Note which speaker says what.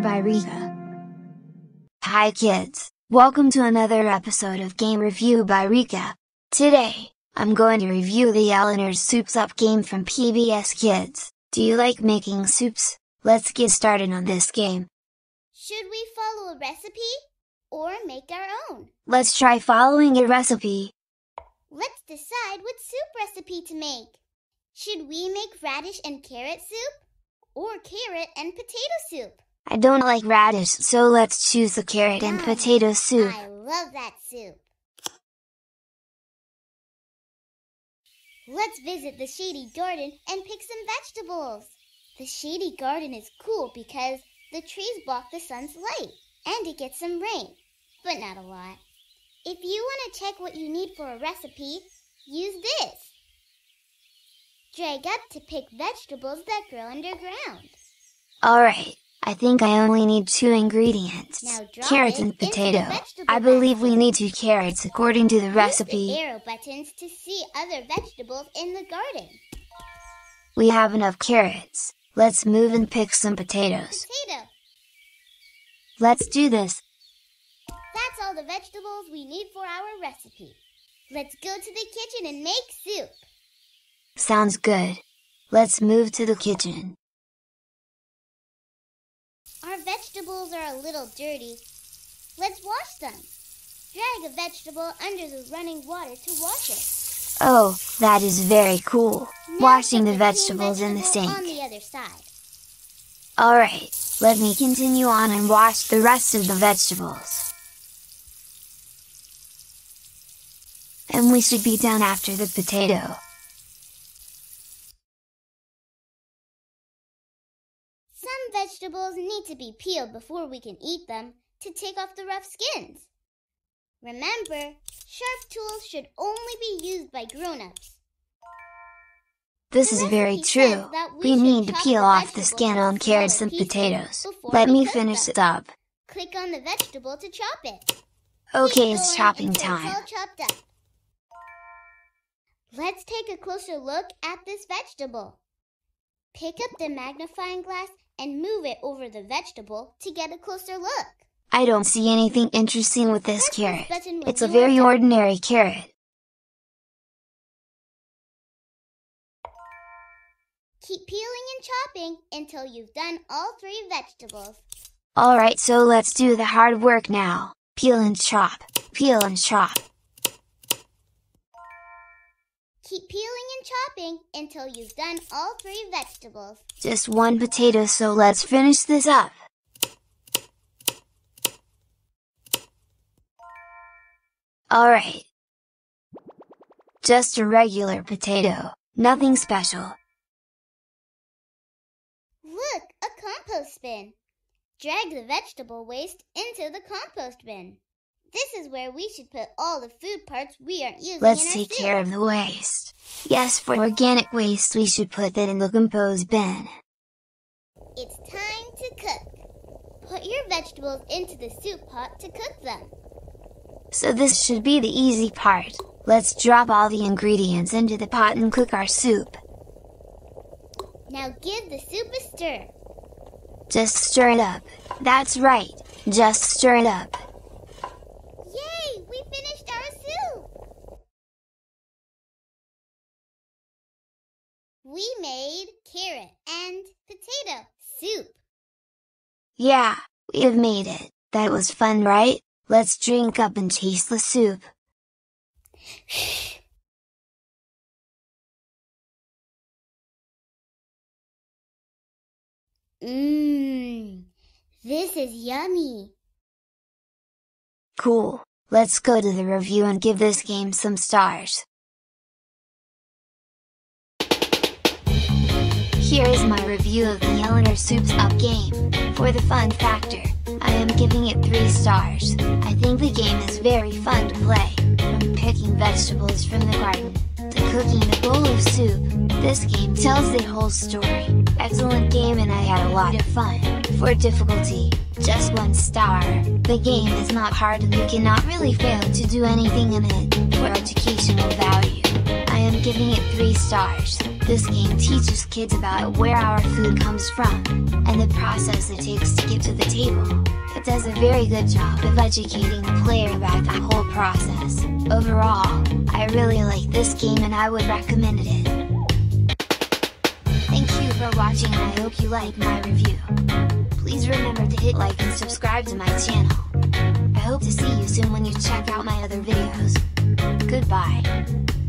Speaker 1: by Rica. Hi kids, welcome to another episode of Game Review by Rica. Today, I'm going to review the Elinor's Soup's Up game from PBS Kids. Do you like making soups? Let's get started on this game.
Speaker 2: Should we follow a recipe or make our own?
Speaker 1: Let's try following a recipe.
Speaker 2: Let's decide what soup recipe to make. Should we make radish and carrot soup or carrot and potato soup?
Speaker 1: I don't like radish, so let's choose the carrot and potato soup.
Speaker 2: I love that soup. Let's visit the shady garden and pick some vegetables. The shady garden is cool because the trees block the sun's light and it gets some rain, but not a lot. If you want to check what you need for a recipe, use this. Drag up to pick vegetables that grow underground.
Speaker 1: Alright, I think I only need two ingredients. Carrots and potato. I believe we need two carrots according to the recipe.
Speaker 2: the arrow buttons to see other vegetables in the garden.
Speaker 1: We have enough carrots. Let's move and pick some potatoes.
Speaker 2: Potato.
Speaker 1: Let's do this.
Speaker 2: That's all the vegetables we need for our recipe. Let's go to the kitchen and make soup.
Speaker 1: Sounds good. Let's move to the kitchen.
Speaker 2: Our vegetables are a little dirty. Let's wash them. Drag a vegetable under the running water to wash it.
Speaker 1: Oh, that is very cool.
Speaker 2: Now
Speaker 1: Washing the
Speaker 2: clean
Speaker 1: vegetables in the
Speaker 2: vegetable On
Speaker 1: sink.
Speaker 2: the other side.
Speaker 1: Alright, let me continue on and wash the rest of the vegetables. And we should be done after the potato.
Speaker 2: Some vegetables need to be peeled before we can eat them to take off the rough skins. Remember, sharp tools should only be used by grown-ups.
Speaker 1: This is very true.
Speaker 2: we
Speaker 1: We need to peel off the skin on carrots and potatoes. Let me finish
Speaker 2: them.
Speaker 1: it up.
Speaker 2: Click on the vegetable to chop it.
Speaker 1: Okay, it's chopping time.
Speaker 2: It's all chopped up. Let's take a closer look at this vegetable. Pick up the magnifying glass and move it over the vegetable to get a closer look.
Speaker 1: I don't see anything interesting with this
Speaker 2: Press
Speaker 1: carrot. It's a very ordinary carrot.
Speaker 2: Keep peeling and chopping until you've done all three vegetables.
Speaker 1: Alright, so let's do the hard work now. Peel and chop. Peel and chop.
Speaker 2: Keep peeling chopping until you've done all three vegetables.
Speaker 1: Just one potato, so let's finish this up. Alright. Just a regular potato. Nothing special.
Speaker 2: Look, a compost bin. Drag the vegetable waste into the compost bin. This is where we should put all the food parts we aren't using
Speaker 1: Let's take
Speaker 2: soup.
Speaker 1: care of the waste. Yes, for organic waste, we should put that in the compost bin.
Speaker 2: It's time to cook. Put your vegetables into the soup pot to cook them.
Speaker 1: So this should be the easy part. Let's drop all the ingredients into the pot and cook our soup.
Speaker 2: Now give the soup a stir.
Speaker 1: Just stir it up. That's right. Just stir it up.
Speaker 2: Yay! We finished our soup! We made carrot and potato soup.
Speaker 1: Yeah, we have made it. That was fun, right? Let's drink up and taste the soup.
Speaker 2: Mmm, this is yummy.
Speaker 1: Cool. Let's go to the review and give this game some stars. Here is my review of the Elinor Soup's Up game. For the fun factor, I am giving it 3 stars. I think the game is very fun to play. From picking vegetables from the garden, to cooking a bowl of soup, this game tells the whole story. Excellent game and I had a lot of fun. For difficulty, just 1 star. The game is not hard and you cannot really fail to do anything in it. For educational value, It 3 3 stars. This game teaches kids about where our food comes from, and the process it takes to get to the table. It does a very good job of educating the player about the whole process. Overall, I really like this game and I would recommend it. Thank you for watching and I hope you like my review. Please remember to hit like and subscribe to my channel. I hope to see you soon when you check out my other videos. Goodbye.